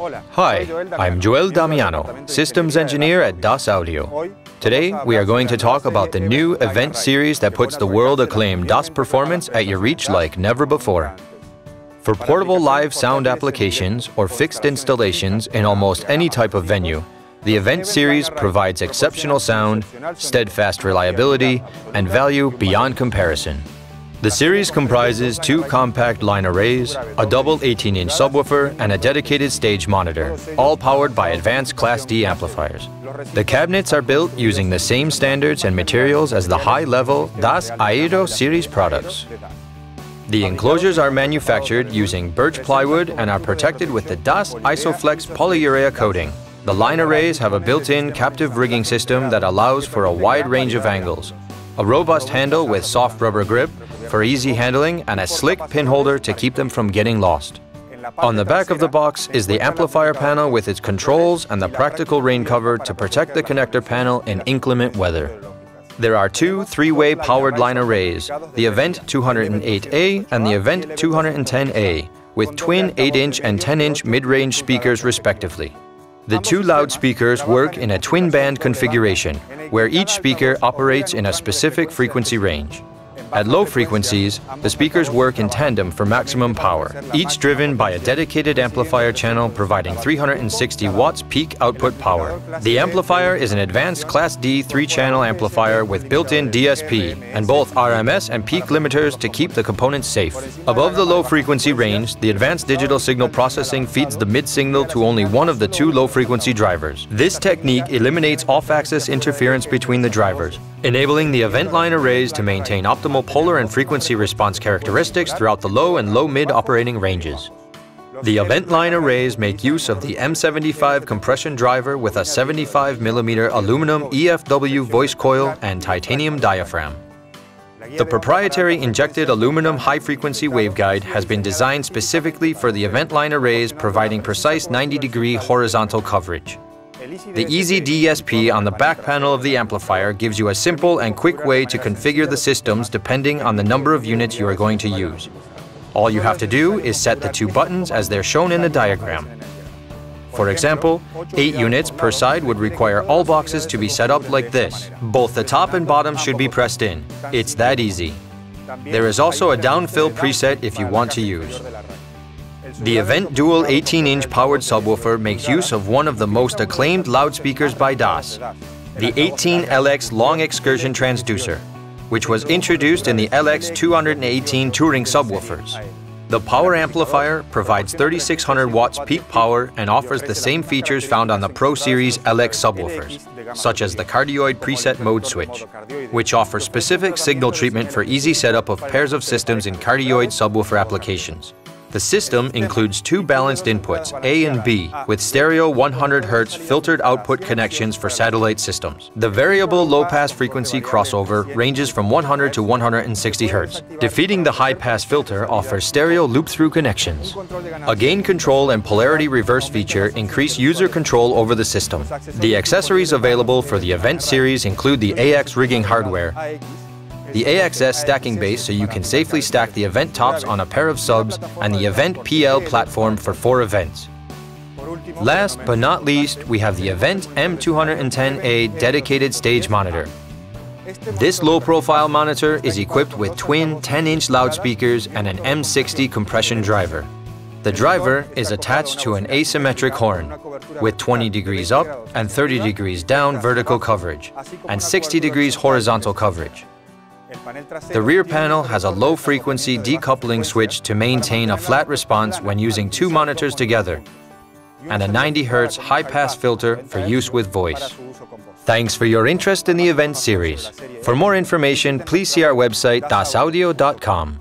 Hi, I'm Joel Damiano, Systems Engineer at Das Audio. Today, we are going to talk about the new event series that puts the world-acclaimed DAS performance at your reach like never before. For portable live sound applications or fixed installations in almost any type of venue, the event series provides exceptional sound, steadfast reliability, and value beyond comparison. The series comprises two compact line arrays, a double 18-inch subwoofer, and a dedicated stage monitor, all powered by advanced Class D amplifiers. The cabinets are built using the same standards and materials as the high-level Das Aero series products. The enclosures are manufactured using birch plywood and are protected with the Das Isoflex polyurea coating. The line arrays have a built-in captive rigging system that allows for a wide range of angles, a robust handle with soft rubber grip, for easy handling and a slick pin holder to keep them from getting lost. On the back of the box is the amplifier panel with its controls and the practical rain cover to protect the connector panel in inclement weather. There are two three-way powered line arrays, the Event 208A and the Event 210A, with twin 8-inch and 10-inch mid-range speakers respectively. The two loudspeakers work in a twin-band configuration, where each speaker operates in a specific frequency range. At low frequencies, the speakers work in tandem for maximum power, each driven by a dedicated amplifier channel providing 360 watts peak output power. The amplifier is an advanced Class D 3-channel amplifier with built-in DSP and both RMS and peak limiters to keep the components safe. Above the low frequency range, the advanced digital signal processing feeds the mid signal to only one of the two low frequency drivers. This technique eliminates off-axis interference between the drivers, enabling the event line arrays to maintain optimal polar and frequency response characteristics throughout the low and low-mid operating ranges. The event line arrays make use of the M75 compression driver with a 75mm aluminum EFW voice coil and titanium diaphragm. The proprietary injected aluminum high-frequency waveguide has been designed specifically for the event line arrays providing precise 90-degree horizontal coverage. The Easy DSP on the back panel of the amplifier gives you a simple and quick way to configure the systems depending on the number of units you are going to use. All you have to do is set the two buttons as they're shown in the diagram. For example, 8 units per side would require all boxes to be set up like this. Both the top and bottom should be pressed in. It's that easy. There is also a downfill preset if you want to use. The Event Dual 18-inch powered subwoofer makes use of one of the most acclaimed loudspeakers by DAS, the 18LX Long Excursion Transducer, which was introduced in the LX 218 touring subwoofers. The power amplifier provides 3600 watts peak power and offers the same features found on the Pro Series LX subwoofers, such as the cardioid preset mode switch, which offers specific signal treatment for easy setup of pairs of systems in cardioid subwoofer applications. The system includes two balanced inputs, A and B, with stereo 100Hz filtered output connections for satellite systems. The variable low-pass frequency crossover ranges from 100 to 160 Hz. Defeating the high-pass filter offers stereo loop-through connections. A gain control and polarity reverse feature increase user control over the system. The accessories available for the event series include the AX rigging hardware, the AXS stacking base so you can safely stack the event tops on a pair of subs, and the Event PL platform for four events. Last but not least, we have the Event M210A dedicated stage monitor. This low-profile monitor is equipped with twin 10-inch loudspeakers and an M60 compression driver. The driver is attached to an asymmetric horn with 20 degrees up and 30 degrees down vertical coverage and 60 degrees horizontal coverage. The rear panel has a low-frequency decoupling switch to maintain a flat response when using two monitors together, and a 90 Hz high-pass filter for use with voice. Thanks for your interest in the event series. For more information, please see our website dasaudio.com.